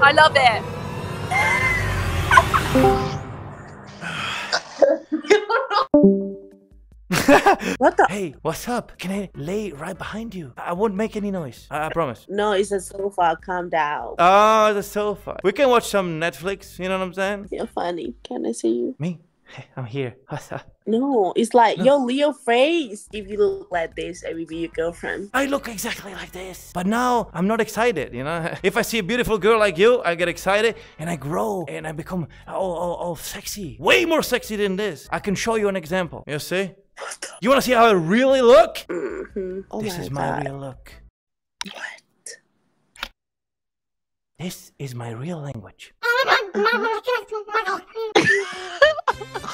I love it. What the? Hey, what's up? Can I lay right behind you? I I won't make any noise. I, I promise. No, it's a sofa. Calm down. Oh, the sofa. We can watch some Netflix. You know what I'm saying? You're funny. Can I see you? Me? Hey, I'm here. No, it's like No. your Leo face. If you look like this, I will be your girlfriend. I look exactly like this. But now I'm not excited, you know? If I see a beautiful girl like you, I get excited and I grow and I become oh, oh, oh sexy. Way more sexy than this. I can show you an example. You see? You wanna see how I really look? hmm Oh this my is my god. real look. What? This is my real language.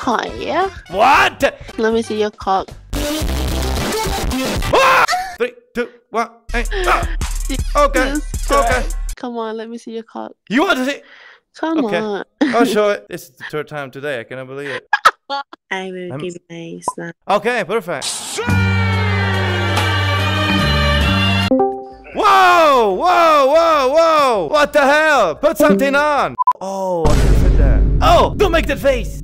Oh yeah. What? Let me see your cock. Ah! Three, two, one, eight. Ah! Okay, okay. Come on, let me see your cock. You want to see? Come Okay. on. I'll show it. This is the third time today. I cannot believe it. I will I'm- give my snap. Okay, perfect. Whoa, whoa, whoa, whoa! What the hell? Put something on! Oh, I should have said that. Oh, don't make that face!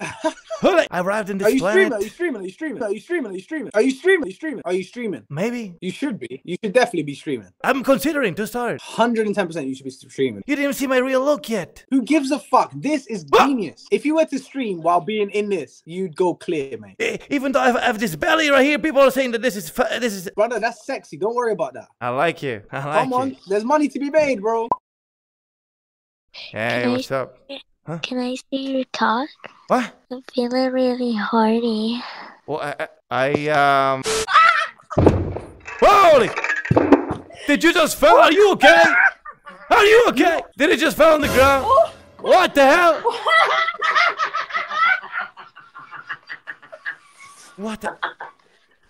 Holy! Holy! I arrived in Are this you streaming? Are planet. you streaming? Are you streaming? Are you streaming? Are you streaming? Are you streaming? Are you streaming? Are you streaming? Maybe. You should be. You should definitely be streaming. I'm considering to start. 110% you should be streaming. You didn't even see my real look yet. Who gives a fuck? This is ah! genius. If you were to stream while being in this, you'd go clear, mate. E- Even though I have, I have this belly right here, people are saying that this is fa- this is. Brother, that's sexy. Don't worry about that. I like you. I like Come on. you. There's money to be made, bro. Hey, what's up? Can I see your talk? What? I'm feeling really horny. Well, I, I, I um. Holy! Did you just fall? Are you okay? Are you okay? Did it just fall on the ground? What the hell? What the?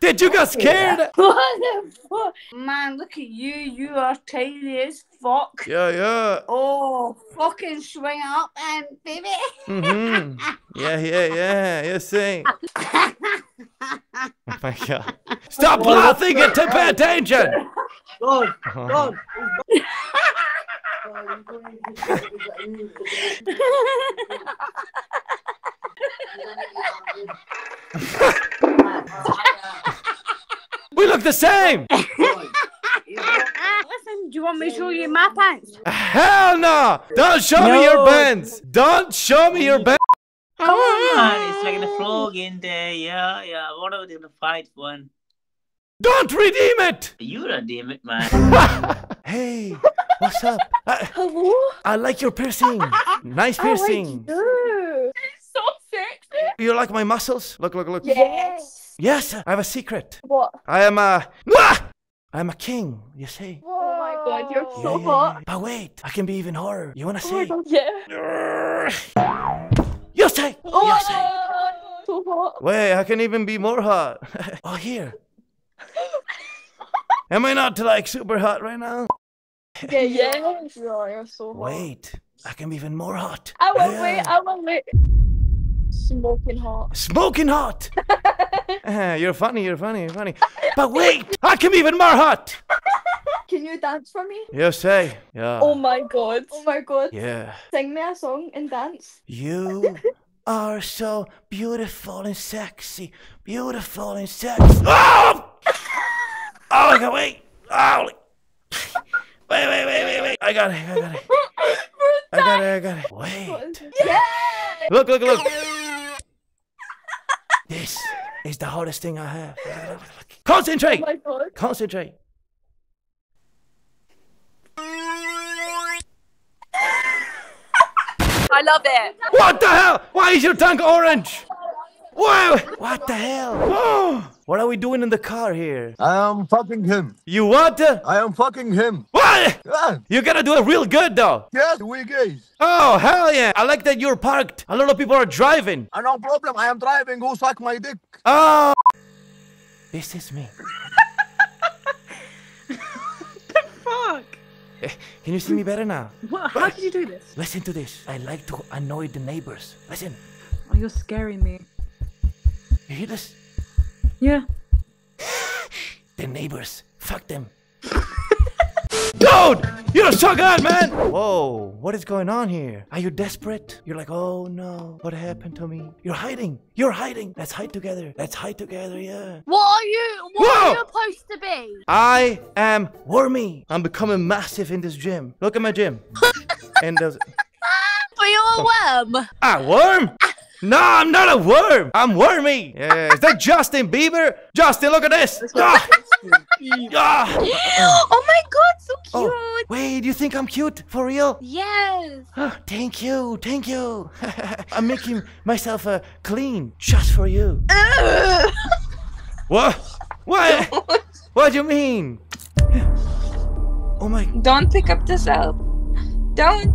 Did you get scared? What the fuck? Man, look at you. You are tiny as fuck. Yeah, yeah. Oh, fucking swing up and baby. Mm-hmm. Yeah, yeah, yeah. You see. Oh my god. Stop laughing and to pay attention. God, God. We look the same. Listen, do you want me to show you my pants? Hell no! Don't show me your pants. Don't show me your bands. Come on, it's like the frog in there. Yeah, yeah. What are they gonna fight one? Don't redeem it. You redeem it, man. hey, what's up? I, Hello? I like your piercing. Nice oh piercing. you. It's so sexy. You like my muscles? Look, look, look. Yes. Yes, I have a secret. What? I am a. Ah! I'm a king. You see? Oh my god, you're Yeah, so yeah, hot. yeah. But wait, I can be even hotter. You wanna Oh see? god, yeah. You say. Oh You say. god, so hot. Wait, I can even be more hot. oh, here. Am I not like super hot right now? Yeah, yeah. Are, you're so hot. Wait, I can be even more hot. I will Yeah. wait, I will wait. Smoking hot. Smoking hot. Eh, you're funny, you're funny, you're funny. But wait, I can even more hot. Can you dance for me? Yes, say. Yeah. Oh my god. Oh my god. Yeah. Sing me a song and dance. You are so beautiful and sexy. Beautiful and sexy. Oh! Oh, my God, wait. Oh. Wait, wait, wait, wait, wait. I got it, I got it. I got it, I got it. Wait. Yeah! Look, look, look. This is the hardest thing I have. Concentrate. Oh my god. Concentrate. I love it. What the hell? Why is your tongue orange? Whoa! What the hell? Oh, what are we doing in the car here? I am fucking him. You what? I am fucking him. What? Yeah, You gotta do it real good though. yes, we gays. Oh, hell yeah. I like that you're parked. A lot of people are driving. Uh, no problem. I am driving. Go suck my dick. Oh. This is me. The fuck. Eh, Can you see me better now? What? How did you do this? Listen to this. I like to annoy the neighbors. Listen. Oh, you're scaring me. You hear this? Yeah. The neighbors. Fuck them. Dude! You're so good, man! Whoa, what is going on here? Are you desperate? You're like, oh no, what happened to me? You're hiding. You're hiding. Let's hide together. Let's hide together, yeah. What are you? What Whoa! are you supposed to be? I am Wormie. I'm becoming massive in this gym. Look at my gym. and there's But you're a worm. a worm? No, I'm not a worm. I'm Wormie. Yeah, is that Justin Bieber? Justin, look at this. Ah! Ah! oh my god, so cute. Oh, wait, you think I'm cute? For real? Yes. Ah, thank you, thank you. I'm making myself uh, clean just for you. What? What? what do you mean? Oh my. Don't pick up the cell. Don't.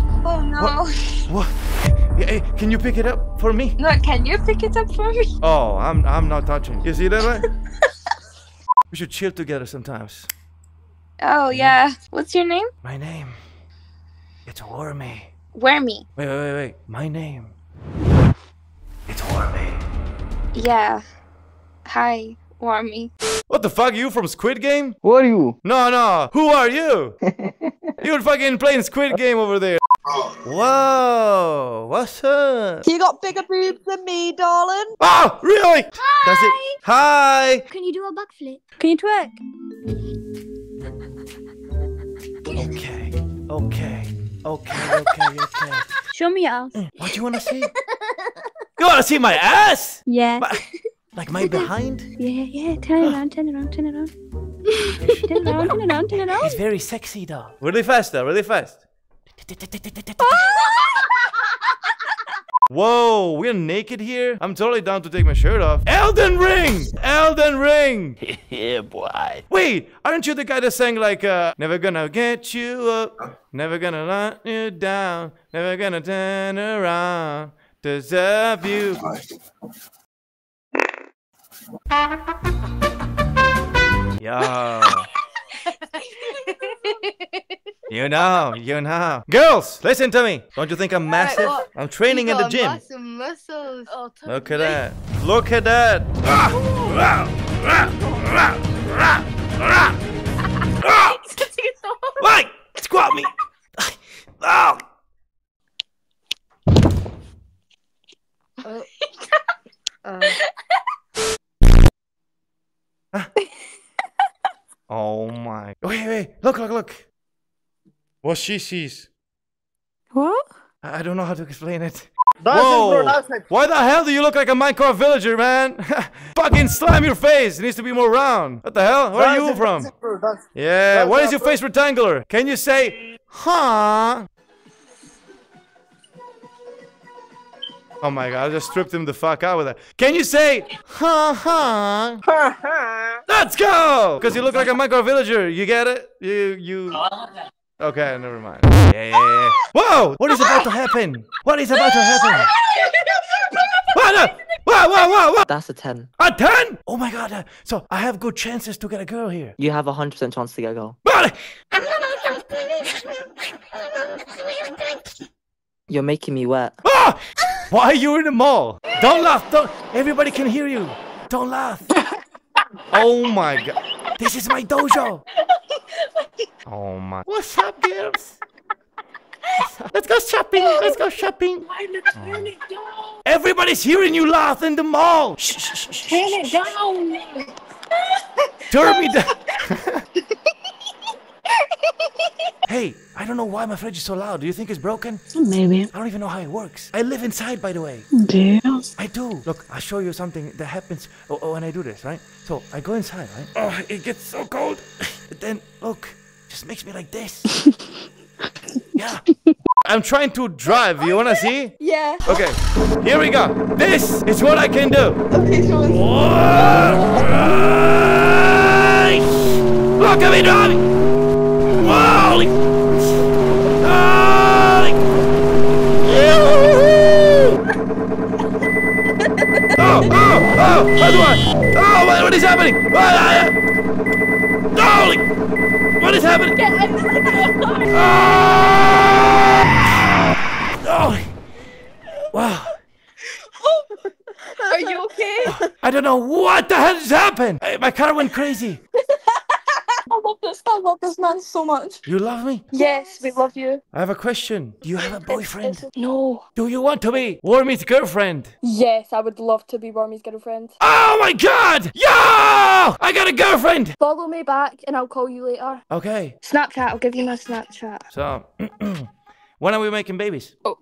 oh no. What? Hey, can you pick it up for me? No, can you pick it up for me? Oh, I'm I'm not touching. You see that? Right? we should chill together sometimes. Oh mm-hmm. yeah. What's your name? My name. It's Wormie. Wormie. Wait, wait, wait, wait. My name. It's Wormie. Yeah. Hi, Wormie. What the fuck? You from Squid Game? Who are you? No, no. Who are you? You're fucking playing Squid Game over there. Whoa, what's up? You got bigger boobs than me, darling. Oh, really? That's it. Hi. Can you do a backflip? Can you twerk? Okay, okay, okay, okay, okay. Show me your ass. Mm, what do you want to see? You want to see my ass? Yeah. Ma- Like my behind? Yeah, yeah. Turn around, turn around, turn around. turn around, turn around, turn around. It's very sexy though. Really fast though, really fast. Whoa, we're naked here? I'm totally down to take my shirt off. Elden Ring! Elden Ring! yeah, boy. Wait, aren't you the guy that sang like, uh, never gonna get you up, never gonna let you down, never gonna turn around, deserve you. Yo. You know, you know. Girls, listen to me. Don't you think I'm massive? what? I'm training in the gym. Muscle, muscles. Oh, Look at that. Look at that. Wait! Squat me! Oh! Oh, oh my. Wait, wait. Look, look, look. What she sees. What? I I don't know how to explain it. That's it, bro. Whoa! That's it. Why the hell do you look like a Minecraft villager, man? Fucking slam your face. It neast to be more round. What the hell? Where are you it, from? it, bro. That's- Yeah. That's Why it, is your bro. face rectangular? Can you say, huh? Oh my god! I just stripped him the fuck out with that. Can you say, huh, huh? Let's go! Because you look like a Minecraft villager. You get it? You, you. Okay, never mind. Yeah, yeah, yeah. Whoa! What is about to happen? What is about to happen? What? the- What? What? What? What? That's a 10. A 10? Oh my god. uh, so I have good chances to get a girl here. You have a 100% chance to get a girl. But You're making me wet. Ah! Why are you in the mall? Don't laugh. Don't. Everybody can hear you. Don't laugh. Oh my god. This is my dojo. Oh my. What's up, girls? Let's go shopping. Let's go shopping. Oh. Everybody's hearing you laugh in the mall. Shh, shh, shh, shh, Turn it down. Turn me down. hey, I don't know why my fridge is so loud. Do you think it's broken? Maybe. I don't even know how it works. I live inside, by the way. Do you? I do. Look, I'll show you something that happens oh, oh, when I do this, right? So I go inside, right? Oh, it gets so cold. Then, look, just makes me like this. yeah. I'm trying to drive. You wanna see? Yeah. Okay, here we go. This is what I can do. Okay, show. Look at me driving! Holy! Holy! Oh, oh, oh! How do I? Oh, what, what is happening? What, uh, holy! What is happening? Oh! Wow. Are you okay? I don't know what the hell just happened. Hey, my car went crazy. oh love this. I love this man so much. You love me? Yes, we love you. I have a question. Do you have a boyfriend? No. Do you want to be Wormie's girlfriend? Yes, I would love to be Wormie's girlfriend. Oh my god! Yo! I got a girlfriend! Follow me back and I'll call you later. Okay, Snapchat. I'll give you my Snapchat. so when are we making babies? Oh,